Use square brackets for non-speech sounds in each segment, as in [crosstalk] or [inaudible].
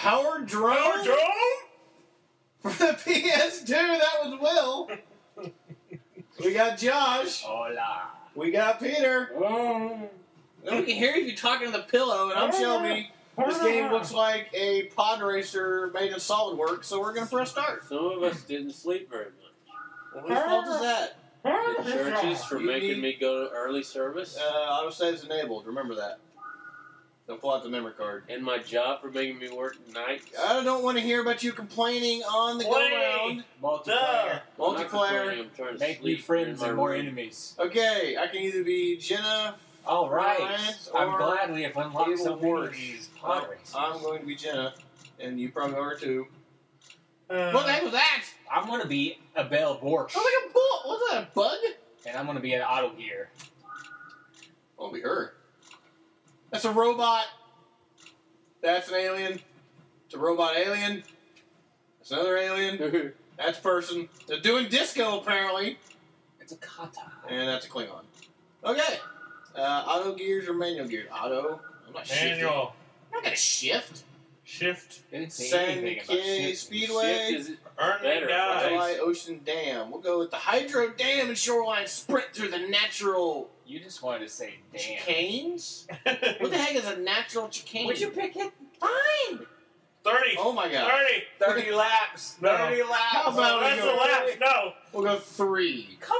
Power Drome Power drome? for the PS2. That was Will. we got Josh. Hola. We got Peter. Oh. And we can hear you talking to the pillow, and I'm Shelby. This game looks like a pod racer made in SolidWorks, so we're gonna press start. Some of us didn't sleep very much. Well, whose fault is that? The churches for You making need- me go to early service, Uh, auto save is enabled. Remember that. Don't pull out the memory card. and my job for making me work nights. I don't want to hear about you complaining on the go round. Multiplayer. Duh. I'm Multiplayer. I'm trying to Make sleep new friends in and more room. enemies. Okay, I can either be Jenna. All right. Alliance I'm or glad we have unlocked Evil so many of these pod. I'm going to be Jenna, and you probably are too. Uh, what the heck was that? I'm going to be a Bell Borsch, That was like a bull. Was that a bug? and I'm going to be an Auto Gear. Won't be her. That's a robot. That's an alien. It's a robot alien. That's another alien. [laughs] That's a person. They're doing disco apparently, It's a kata. and that's a Klingon. Okay. Uh, auto gears or manual gears? Auto. I'm not shifting. Manual. I'm not gonna shift. Shift. They didn't say San anything about K shit. Speedway. Shift is Earn Better, guys. July Ocean Dam. We'll go with the Hydro Dam and Shoreline Sprint through the natural You just wanted to say damn. chicanes. [laughs] What the heck is a natural chicane? Would you pick it? Fine. 30. Oh my god. 30. 30 [laughs] laps. No. 30 laps. How about That's we the go- last. No. We'll go three. Come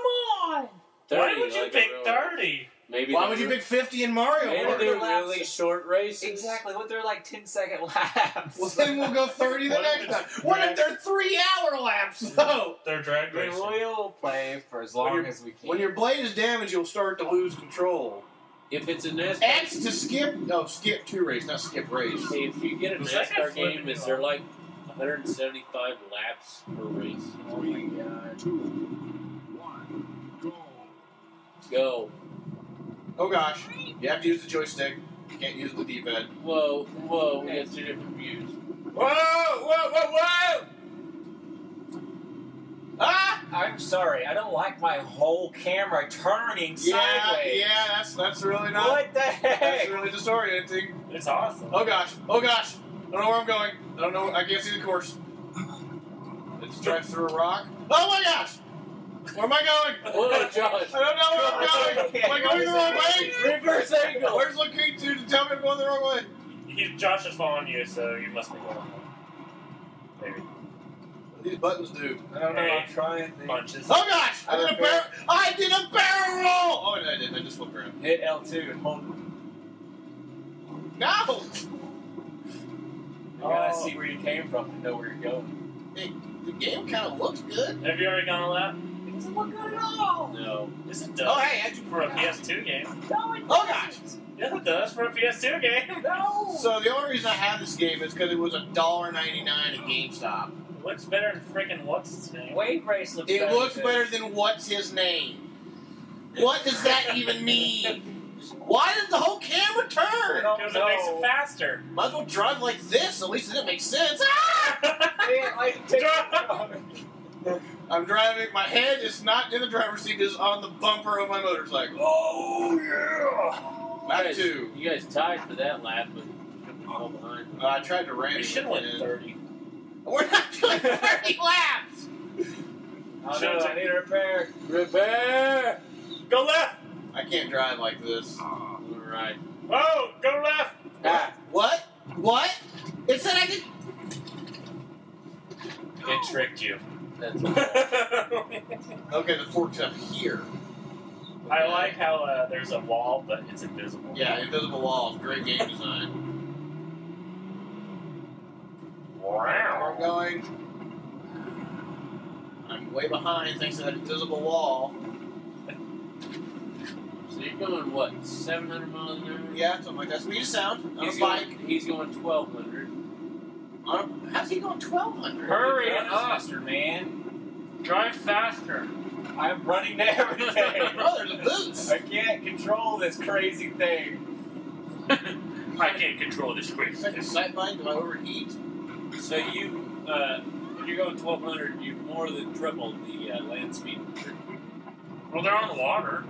on. 30, Why would you like pick real- 30? Maybe Why they're would you pick 50 in Mario Maybe Kart? they're laps? really short races. Exactly. What they're like 10 second laps. Well, then we'll go 30 the What if next it's time. What if drag- they're three hour laps, though? They're drag Then racing. we'll play for as When long you're- as we can. When your blade is damaged, you'll start to lose control. If it's a NASCAR, X to skip. No, skip two race, not skip race. hey, if you get a Was that guy NASCAR flipping game, you is there off? like 175 laps per race? oh my god. Go. Oh gosh. You have to use the joystick. You can't use the D pad. Whoa, whoa, we got two different views. Whoa! Whoa! Whoa! Whoa! Ah! I'm sorry. I don't like my whole camera turning Yeah, sideways. yeah, that's that's really not. What the heck? That's really disorienting. It's awesome. Oh gosh! Oh gosh! I don't know where I'm going. I don't know. I can't see the course. Let's drive through a rock. Oh my gosh! Where am I going? Whoa, I don't know where I'm going. [laughs] Am I going the wrong way? Reverse angle. Where's looking to to tell me I'm going the wrong way? He, Josh is following you, so you must be going. Maybe. What do these buttons do? I don't know. I'm trying. To Punches. Oh gosh! I did a barrel. I did a barrel roll. Oh, no, I didn't. I just flipped around. hit L2 and hold. No. You gotta Oh. see where you came from to know where you're going. Hey, the game kind of looks good. Have you already gone a lap? It doesn't look good at all. No. Yes, it does. Oh hey, how'd For a PS2 game. No, it Oh gosh! Yes, it does. For a PS2 game. No. So the only reason I have this game is because it was a dollar ninety nine at GameStop. It looks better than freaking what's its name? Wave race looks It better looks than better than what's his name. What does that even mean? Why does the whole camera turn? Because it makes it faster. Might as well drive like this. At least it makes sense. Ah! Yeah, like, [laughs] take- I'm driving. My head is not in the driver's seat. It's on the bumper of my motorcycle. Oh yeah! You Lap guys, two. you guys tied for that lap, but you fell behind. Uh, I tried to ram We him should have went and- 30. We're not doing [laughs] 30 laps. Oh no, I need a repair. Repair! Go left! I can't drive like this. Alright. Oh, go left! Ah, what? What? It said I could. It tricked you. That's [laughs] I Okay, the fork's up here. I like how uh, there's a wall, but it's invisible. Yeah, invisible walls. Great game design. Where Wow. I'm going. I'm way behind thanks to that invisible wall. So you're going, what, 700 miles an hour? Yeah, something like that. Speed of sound on He's a bike. going, he's going 1200. On a, how's he going 1200? Hurry You're up. faster, man. Drive faster. I'm running to everything. [laughs] There's a. I can't control this crazy thing. I can't control this quick. Second sight bike, do I overheat? So you, uh, when you're going 1200, you've more than tripled the uh, land speed. Well, they're on the water.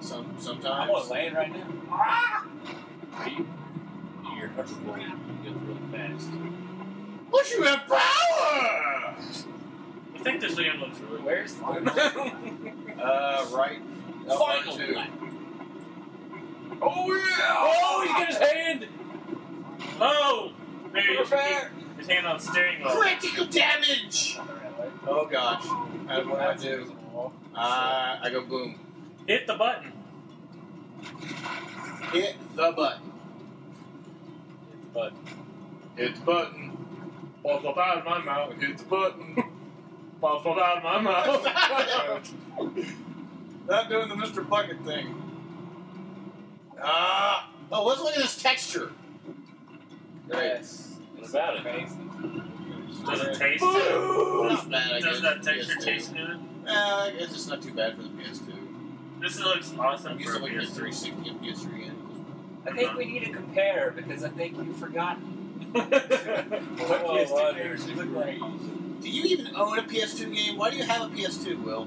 Some, sometimes. I'm sometimes. on land right now. Ah! Are you? You're hurtful. You go really fast. Don't you have power? I think this game looks really weird. Where's Final? [laughs] Uh, right. Up Final two. Black. Oh yeah! Oh, he got his hand! oh! Maybe you should Prepare. his hand on steering wheel. Critical damage! Oh gosh. Uh, what do I do? Uh, I go boom. Hit the button. Hit the button. But Hit the button. Pop pop out of my mouth. Hit the button. Pop pop out of my mouth. [laughs] Not doing the Mr. Bucket thing. Ah. oh, let's look at this texture. Great. Yes. what about it? Amazing. Does it taste good? Not bad, I Does guess, that texture PS2. taste good? Uh, it's just not too bad for the PS2. This looks awesome I'm for to a looking PS3. 360 and PS3 I think we need to compare because I think you've forgotten what PS2 wow, games dude. look like. Do you even own a PS2 game? Why do you have a PS2, Will?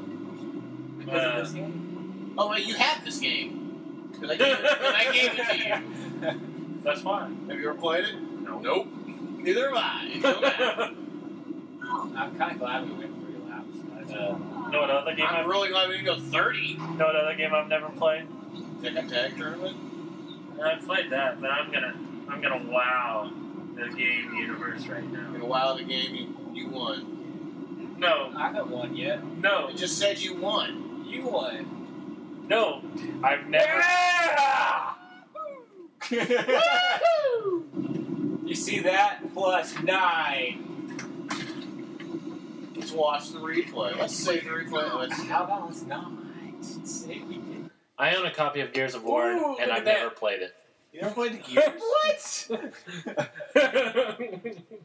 Because Uh, of this game. Oh, wait, you have this game. Because I, gave it- I gave it to you. [laughs] That's fine. Have you ever played it? No. Nope. Neither have I. Until. [laughs] I'm kind of glad we went three laps. Uh, know what other game I'm I've really glad we didn't go 30. know what other game I've never played? Tekken Tag Tournament? I've played that, but I'm gonna I'm gonna wow the game universe right now. In a while, the game you, you won. No, I haven't won yet. no, It just said you won. You won. no. I've never. Yeah! [laughs] you see that? Plus nine. Let's watch the replay. Let's save the replay. Let's. How about let's not? Say we did. I own a copy of Gears of War, Ooh, and I've that. never played it. You never played the [laughs] Gears? what? [laughs]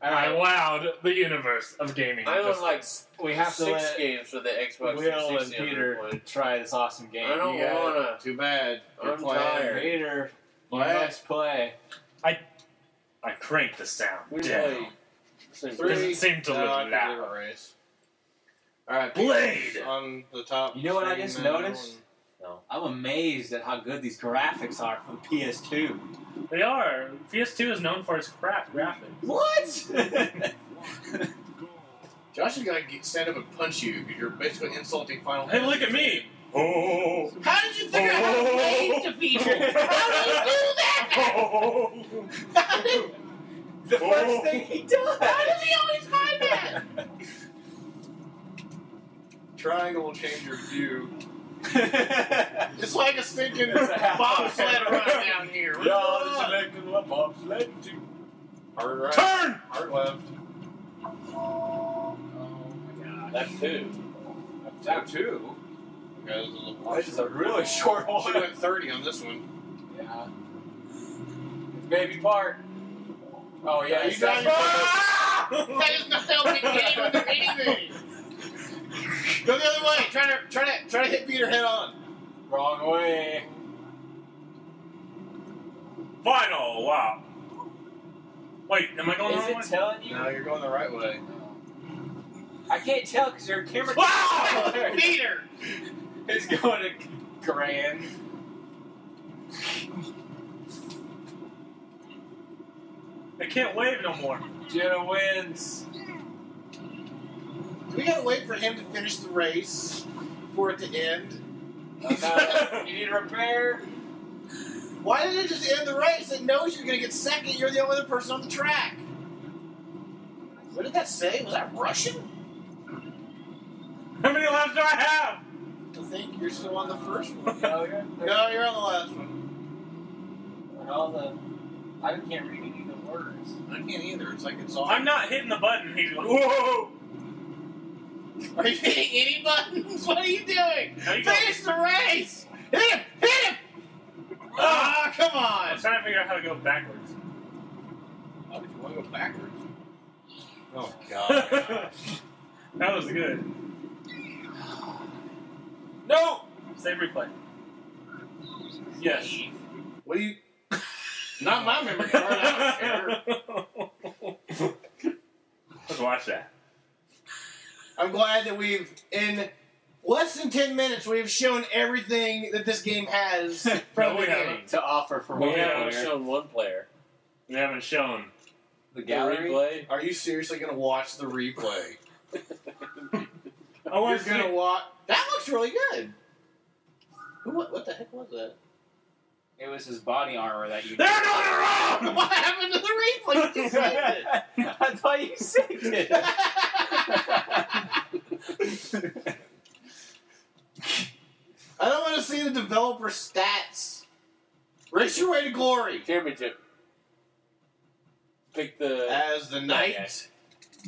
I wowed the universe of gaming. I own Just- like We have to six let games for the Xbox Will and 360 on Peter that try this awesome game. I don't You got it. wanna. Too bad. You're I'm playing. tired. Peter, you Play. must play. I cranked the sound We down. play. Three. Doesn't seem to No, I look can do loud. a race. Alright, Blade! on the top. You know what I screen just now, noticed? I'm amazed at how good these graphics are for the PS2. They are. PS2 is known for its crap graphics. What? [laughs] Josh is gonna get, stand up and punch you because you're basically insulting Final Hey, look at me! Oh! How did you oh. figure out how to wave to people? How do you do that? [laughs] Oh! How did, the first thing he does. how does he always find that? [laughs] Triangle will change your view. [laughs] It's like a stinking bobsled run down here. What's Y'all going on? selecting what bobsled to. Hard right. Turn! Hard left. Oh my god. That's two. Tap two. Okay, this is a little this is a really short She one. went 30 on this one. Yeah. It's baby part. Oh yeah, you it's driving? that- [laughs] That is not helping anyone or anything. Go the other way. Try to try to try to hit Peter head on. Wrong way. Final wow. Wait, am I going the Is wrong way? it telling you? No, you're going the right way. I can't tell because your camera. Wow! [laughs] Peter! He's going to grand. I can't wave no more. Jenna wins. Do we gotta wait for him to finish the race for it to end? No. [laughs] you need a repair. Why did it just end the race? It knows you're gonna get second. You're the only other person on the track. What did that say? Was that Russian? How many laps do I have? I think you're still on the first one. [laughs] No, you're. No, you're on the last one. All the. I can't read any of the words. I can't either. It's like it's all. I'm not hitting the button. He's like, whoa! Are you hitting any buttons? [laughs] What are you doing? How you? Finish the race! Hit him! Hit him! Ah, come on! I'm trying to figure out how to go backwards. Why would you want to go backwards? Oh [laughs] god. that was good. No. Save replay. Yes. what do you? Not my memory card. I don't care. Let's watch that. I'm glad that we've in less than ten minutes we've shown everything that this game has [laughs] from No, the we To offer for one player. We one haven't player. shown one player. We haven't shown The The replay. Are you seriously gonna watch the replay? I want You're to gonna see. watch. That looks really good. What? What the heck was that? It was his body armor that you. They're doing it wrong. [laughs] What happened to the replay? [laughs] You saved it. I thought you saved it. I don't want to see the developer stats. Race your way to glory Championship. Pick the. as the knight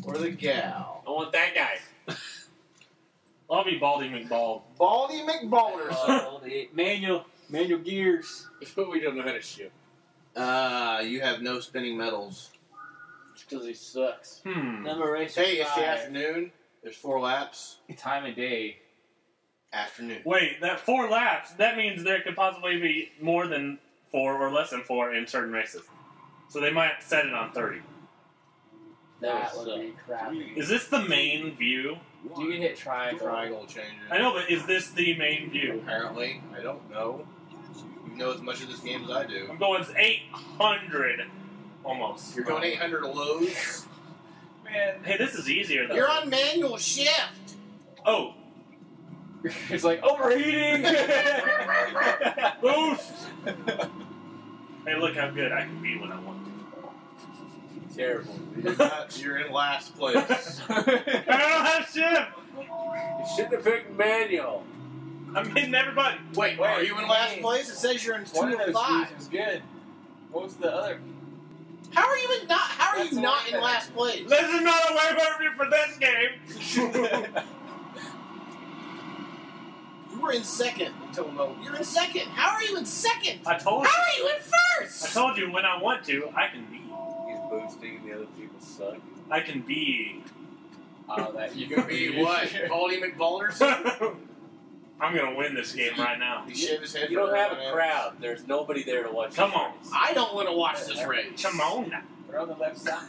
or the gal. I want that guy. [laughs] I'll be Baldy McBald. Baldy McBalderson. Oh, the manual, manual gears. But we don't know how to shoot. Uh, you have no spinning medals. Because he sucks. Hmm. Number race. Hey, it's the afternoon. There's four laps. Time of day. Afternoon. Wait, that four laps. That means there could possibly be more than four or less than four in certain races. So they might set it on thirty. That That would be crappy. Is this the main view? Do you can hit triangle. Triangle changes. I know, but is this the main view? Apparently, I don't know. You know as much of this game as I do. I'm going 800 almost. You're going 800 lows. Man, Hey, this is easier though. You're on manual shift. Oh, [laughs] it's like overheating. [laughs] boost! Hey, look how good I can be when I want to. Terrible. You're, [laughs] not- you're in last place. I don't have shift. You shouldn't have picked manual. I'm hitting everybody. Wait, Wait, are you in last place? It says you're in One of those was good. What was the other? How are you in not? How are That's you not in last place? This is not a waiver review for this game. You were in second until no. You're in second. How are you in second? I told How you. How are you in first? I told you when I want to, I can be. He's boosting and the other people suck. I can be. Oh, that [laughs] You gonna be what? [laughs] Baldy McBalderson? [laughs] I'm gonna win this game right now. He shaved his head. You don't have a else. crowd. There's nobody there to watch. Come on. race. I don't want to watch this race. Come on now. We're on the left side.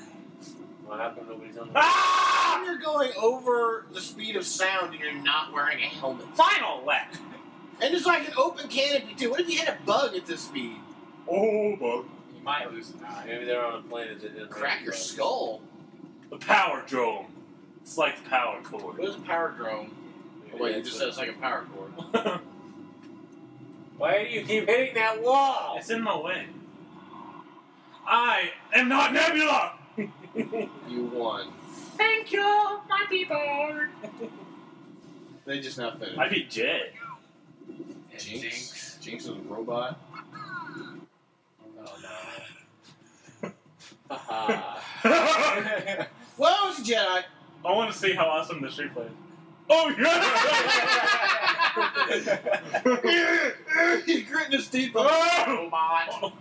Well, how come nobody's on the Ah! You're going over the speed of sound and you're not wearing a helmet. Final lap. And it's like an open canopy too. What if you hit a bug at this speed? Oh, bug. You might lose an eye. Maybe they're on a planet that doesn't Crack your bugs. skull. The power drome. It's like the power cord. What is a power drome? Maybe Oh, wait, you just what- said it's like a power cord. [laughs] Why do you keep hitting that wall? it's in my way. I am not Nebula. You won. Thank you, my people. They just now finished. I beat Jed. Jinx. Jinx is a robot. Oh Haha. I [laughs] Well, it was a Jedi. I want to see how awesome this replay is. Oh yeah! [laughs] He's gritting his teeth. Oh! Robot.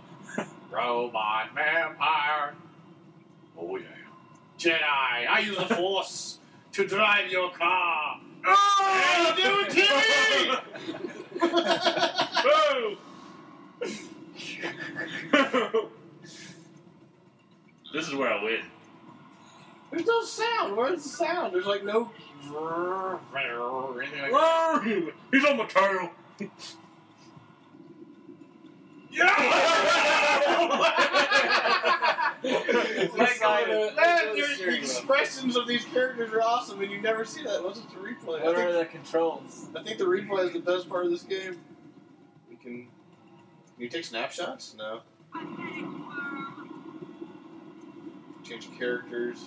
Robot. Vampire. Oh yeah. Jedi. I use the [laughs] Force to drive your car. Oh! Hey, do [laughs] it, [laughs] this is where I win. There's no sound. Where's the sound? There's like no. or anything like that. He's on my tail. That guy that- that the expressions of these characters are awesome, and you never see that unless it's a replay. What I are think, the controls? I think the replay is the best part of this game. You can. Can you take snapshots? No. Change characters.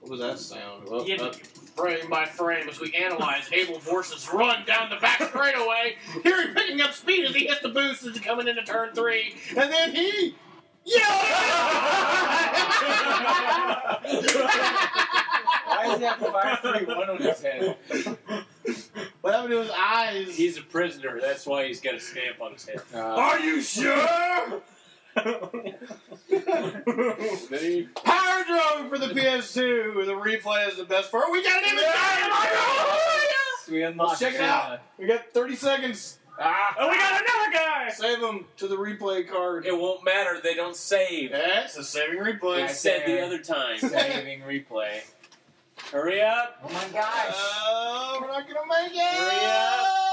What was that sound? Well, Yeah. uh, frame by frame, as we analyze Abel Force's run down the back straightaway. Here he picking up speed as he hits the boost as he's coming into turn three, and then he. Yeah! Why does he have five three one on his head? What happened to his eyes? He's a prisoner. That's why he's got a stamp on his head. Uh, Are you sure? [laughs] Then he [laughs] Power drome for the PS2. The replay is the best part. We got an image. we unlocked Let's check it out. We got 30 seconds. Ah! Oh, we got another guy! Save them to the replay card. It won't matter. They don't save. That's a saving I replay. said the other time. [laughs] Saving replay. Hurry up. Oh my gosh. Uh, we're not gonna make it. Hurry up.